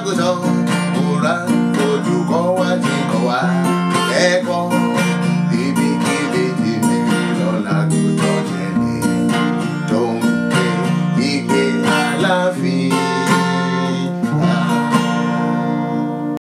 chocolate on